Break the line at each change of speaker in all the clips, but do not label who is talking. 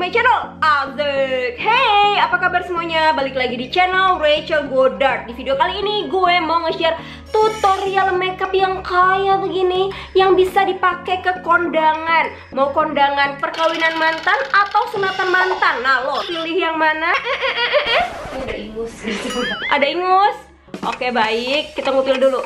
my channel Azik Hey, apa kabar semuanya? Balik lagi di channel Rachel Goddard Di video kali ini gue mau nge-share tutorial makeup yang kaya begini Yang bisa dipakai ke kondangan Mau kondangan perkawinan mantan atau sunatan mantan Nah lo pilih yang mana? Eh, eh, eh. Ada ingus Ada ingus? Oke baik, kita ngupil dulu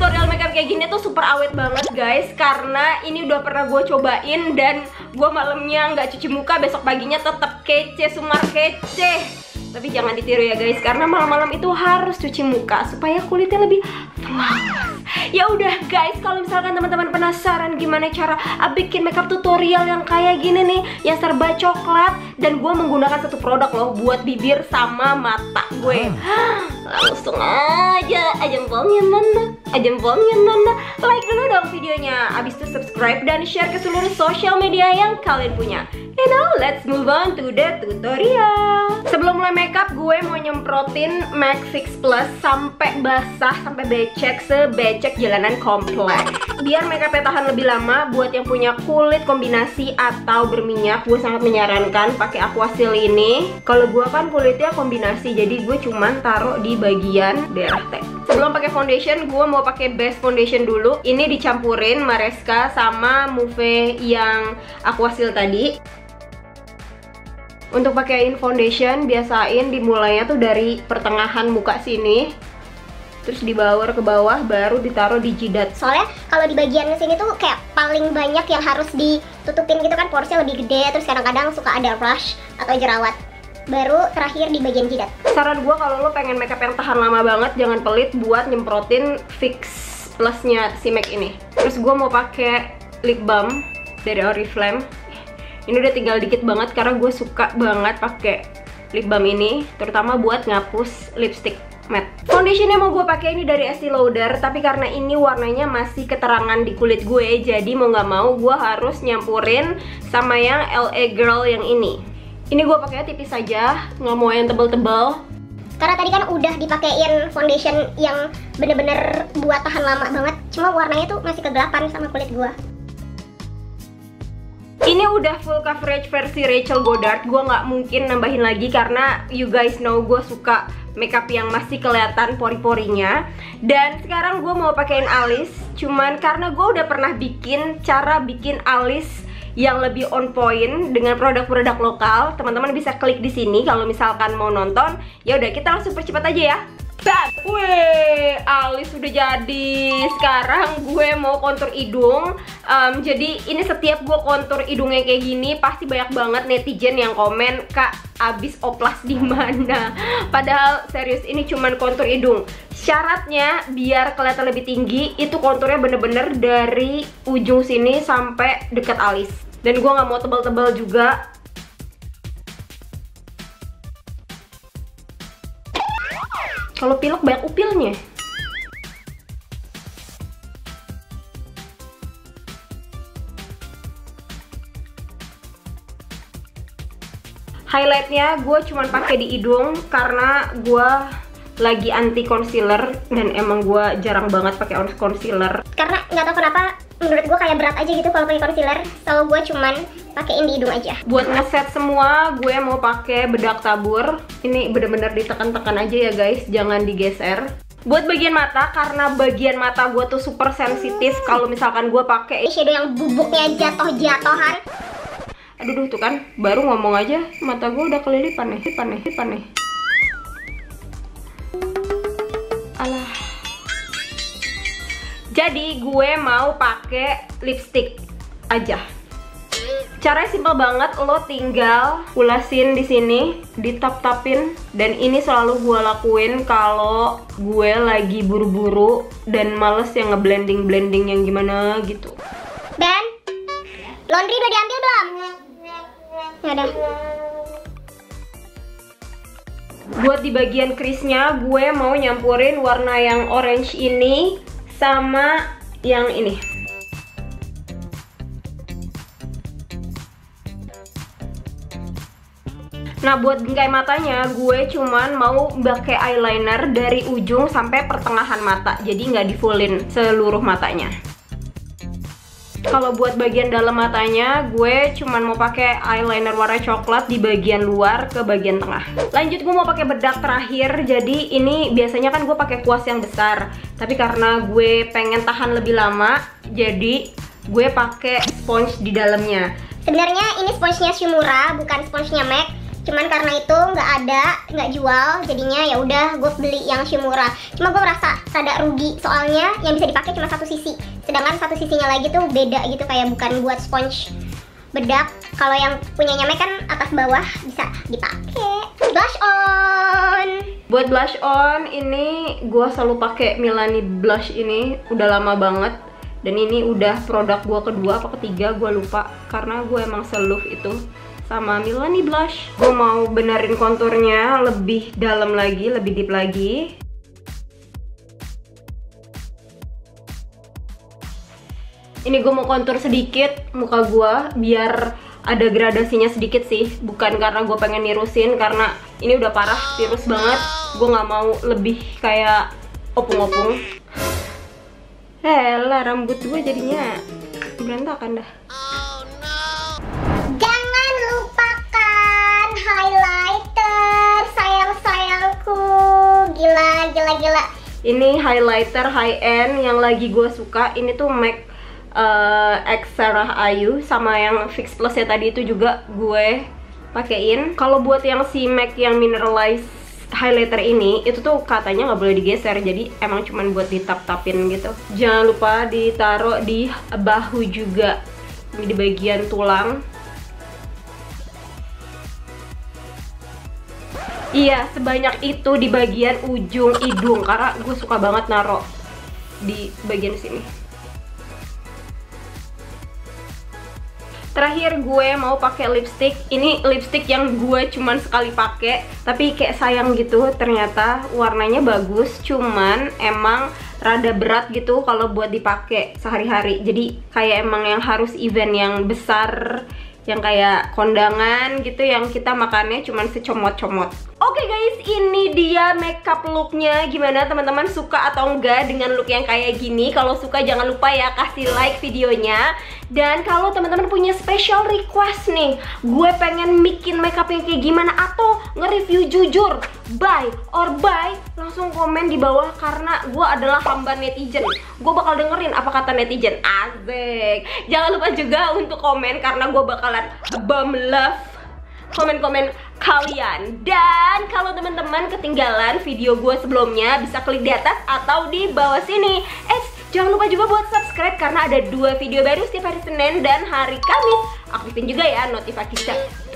tutorial makeup kayak gini tuh super awet banget guys. Karena ini udah pernah gue cobain dan gue malamnya nggak cuci muka besok paginya tetap kece sumar kece tapi jangan ditiru ya guys karena malam-malam itu harus cuci muka supaya kulitnya lebih flawless ya udah guys kalau misalkan teman-teman penasaran gimana cara bikin makeup tutorial yang kayak gini nih yang serba coklat dan gue menggunakan satu produk loh buat bibir sama mata gue. Langsung aja aja jempolnya nanda aja jempolnya nanda like dulu dong videonya abis itu subscribe dan share ke seluruh sosial media yang kalian punya and now let's move on to the tutorial. Sebelum mulai makeup gue mau nyemprotin MAC Fix Plus sampai basah sampai becek sebecek jalanan komplek. Biar makeupnya tahan lebih lama buat yang punya kulit kombinasi atau berminyak gue sangat menyarankan pakai Aquasil ini. Kalau gue kan kulitnya kombinasi jadi gue cuman taruh di bagian daerah T. Sebelum pakai foundation gue mau pakai base foundation dulu. Ini dicampurin Maresca sama Mouve yang Aquasil tadi untuk pakaiin foundation biasain dimulainya tuh dari pertengahan muka sini. Terus dibaur ke bawah baru ditaruh di jidat.
Soalnya kalau di bagian sini tuh kayak paling banyak yang harus ditutupin gitu kan porsinya lebih gede terus kadang-kadang suka ada rush atau jerawat. Baru terakhir di bagian jidat.
Saran gue kalau lo pengen makeup yang tahan lama banget jangan pelit buat nyemprotin fix plusnya si MAC ini. Terus gue mau pakai lip balm dari Oriflame ini udah tinggal dikit banget karena gue suka banget pakai lip balm ini terutama buat ngapus lipstick matte. Foundation yang mau gue pakai ini dari Estee Lauder tapi karena ini warnanya masih keterangan di kulit gue jadi mau nggak mau gue harus nyampurin sama yang LA Girl yang ini. Ini gue pakainya tipis saja nggak mau yang tebel-tebel.
Karena tadi kan udah dipakein foundation yang bener-bener buat tahan lama banget cuma warnanya tuh masih kegelapan sama kulit gue
ini udah full coverage versi Rachel Goddard. Gue nggak mungkin nambahin lagi karena you guys know gue suka makeup yang masih kelihatan pori-porinya. Dan sekarang gue mau pakein alis cuman karena gue udah pernah bikin cara bikin alis yang lebih on point dengan produk-produk lokal teman-teman bisa klik di sini kalau misalkan mau nonton. Ya udah kita langsung percepat aja ya Bam! Wih, alis udah jadi. Sekarang gue mau kontur hidung. Um, Jadi ini setiap gue kontur hidungnya kayak gini Pasti banyak banget netizen yang komen Kak, abis oplas di mana? Padahal serius ini cuman kontur hidung. Syaratnya biar kelihatan lebih tinggi Itu konturnya bener-bener dari ujung sini sampai deket alis. Dan gue gak mau tebal-tebal juga Kalau pilek banyak upilnya. Highlightnya gue cuman pakai di hidung karena gue lagi anti concealer dan emang gue jarang banget pakai concealer.
karena nggak tahu kenapa menurut gue kayak berat aja gitu kalau pakai concealer so gue cuman pakein di hidung aja
Buat ngeset semua, gue mau pakai bedak tabur. Ini bener-bener ditekan-tekan aja ya guys, jangan digeser. Buat bagian mata, karena bagian mata gue tuh super sensitif kalau misalkan gue pakai
shadow yang bubuknya jatuh-jatuhan
Aduh duh, tuh kan, baru ngomong aja mata gue udah kelilipan nih, lipan nih, lipan nih. Alah. Jadi gue mau pakai lipstick aja. Caranya simpel banget, lo tinggal ulasin di sini, ditap-tapin dan ini selalu gue lakuin kalau gue lagi buru-buru dan males yang ngeblending-blending yang gimana gitu.
Ben laundry udah diambil belum? Ya udah
Buat di bagian crease-nya, gue mau nyampurin warna yang orange ini sama yang ini. Nah buat bingkai matanya gue cuman mau pakai eyeliner dari ujung sampai pertengahan mata Jadi nggak di fullin seluruh matanya Kalau buat bagian dalam matanya, gue cuman mau pakai eyeliner warna coklat di bagian luar ke bagian tengah. Lanjut gue mau pakai bedak terakhir. Jadi ini biasanya kan gue pakai kuas yang besar, tapi karena gue pengen tahan lebih lama, jadi gue pakai sponge di dalamnya.
Sebenarnya ini sponsnya Shimura, bukan sponsnya MAC cuman karena itu nggak ada nggak jual jadinya ya udah gue beli yang Shimura cuma gue merasa rada rugi soalnya yang bisa dipakai cuma satu sisi. Sedangkan satu sisinya lagi tuh beda gitu kayak bukan buat sponge bedak. Kalau yang punyanya Mac kan atas bawah bisa dipakai. Blush on!
Buat blush on ini gue selalu pakai Milani blush ini. Udah lama banget. Dan ini udah produk gue kedua apa ketiga gue lupa. Karena gue emang seluf itu sama Milani blush. Gue mau benerin konturnya lebih dalam lagi lebih deep lagi. Ini gue mau kontur sedikit muka gue biar ada gradasinya sedikit sih. Bukan karena gue pengen nirusin karena ini udah parah tirus banget. Gue nggak mau lebih kayak opung-opung. Hela rambut gue jadinya berantakan dah
gila gila
ini highlighter high end yang lagi gue suka. Ini tuh MAC uh, X Sarah Ayu sama yang Fix Plus ya tadi itu juga gue pakein. Kalau buat yang si MAC yang mineralized highlighter ini itu tuh katanya nggak boleh digeser. Jadi emang cuman buat ditap-tapin gitu. Jangan lupa ditaruh di bahu juga. Di bagian tulang Iya, sebanyak itu di bagian ujung hidung karena gue suka banget naro di bagian sini. Terakhir gue mau pakai lipstick. Ini lipstick yang gue cuman sekali pakai, tapi kayak sayang gitu. Ternyata warnanya bagus, cuman emang rada berat gitu kalau buat dipakai sehari-hari. Jadi kayak emang yang harus event yang besar yang kayak kondangan gitu yang kita makannya cuman secomot-comot. Oke okay guys, ini dia makeup looknya. Gimana teman-teman suka atau enggak dengan look yang kayak gini? Kalau suka jangan lupa ya kasih like videonya. Dan kalau teman-teman punya special request nih Gue pengen bikin makeup yang kayak gimana Atau nge-review jujur Buy or buy Langsung komen di bawah Karena gue adalah hamba netizen. Gue bakal dengerin apa kata netizen. Asik. Jangan lupa juga untuk komen Karena gue bakalan bum love komen-komen kalian. Dan kalau teman-teman ketinggalan video gue sebelumnya bisa klik di atas atau di bawah sini. Eh jangan lupa juga buat subscribe karena ada dua video baru setiap hari Senin dan hari Kamis. Aktifin juga ya notifikasi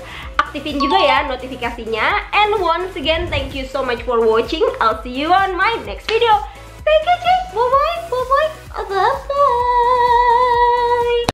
aktifin juga ya notifikasinya. And once again thank you so much for watching. I'll see you on my next video. Stay kece bye bye bye bye